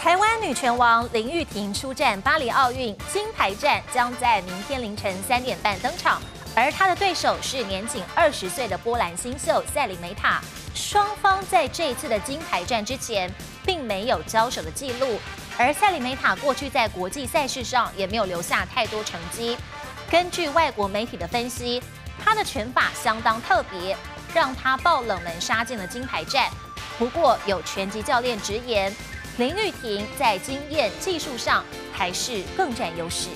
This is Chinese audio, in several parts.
台湾女拳王林玉婷出战巴黎奥运金牌战，将在明天凌晨三点半登场。而她的对手是年仅二十岁的波兰新秀塞里梅塔。双方在这一次的金牌战之前，并没有交手的记录。而塞里梅塔过去在国际赛事上也没有留下太多成绩。根据外国媒体的分析，她的拳法相当特别，让她爆冷门杀进了金牌战。不过有拳击教练直言。林玉婷在经验、技术上还是更占优势。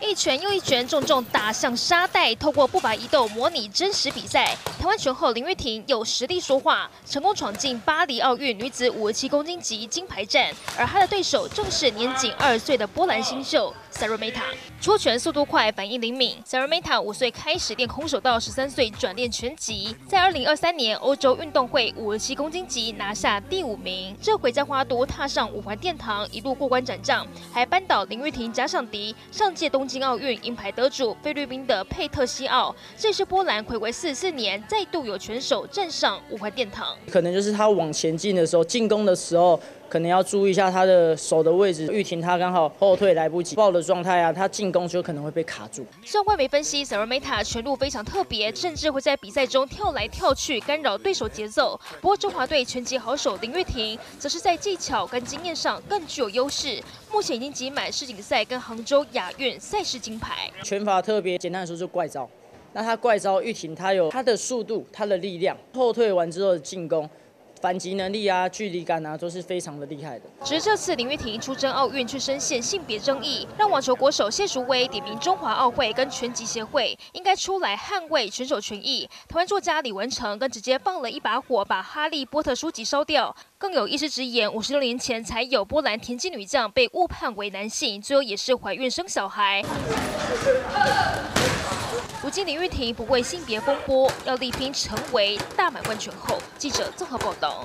一拳又一拳重重打向沙袋，透过步伐移动模拟真实比赛。台湾拳后林玉婷有实力说话，成功闯进巴黎奥运女子五十七公斤级金牌战，而她的对手正是年仅二十岁的波兰新秀。s a r a m e t a 出拳速度快，反应灵敏。s a r a m e t a 五岁开始练空手道，十三岁转练拳击，在二零二三年欧洲运动会五十七公斤级拿下第五名。这回在花都踏上五环殿堂，一路过关斩将，还扳倒林玉婷、假想敌。上届东京奥运银牌得主菲律宾的佩特西奥，这是波兰回归四十四年再度有拳手站上五环殿堂。可能就是他往前进的时候，进攻的时候。可能要注意一下他的手的位置，玉婷她刚好后退来不及，爆的状态啊，他进攻就可能会被卡住。上外媒分析，s a r a m e t a 拳路非常特别，甚至会在比赛中跳来跳去，干扰对手节奏。不过中华队拳击好手林玉婷，则是在技巧跟经验上更具有优势，目前已经集满世锦赛跟杭州亚运赛事金牌。拳法特别，简单的说就怪招。那他怪招，玉婷他有他的速度，他的力量，后退完之后的进攻。反击能力啊，距离感啊，都是非常的厉害的。只是这次林玉婷出征奥运，却深陷性别争议，让网球国手谢淑薇点名中华奥会跟拳击协会应该出来捍卫选手权益。台湾作家李文成更直接放了一把火，把哈利波特书籍烧掉。更有医师直言，五十六年前才有波兰田径女将被误判为男性，最后也是怀孕生小孩。如今李玉婷不畏性别风波，要力拼成为大满贯拳后。记者综合报道。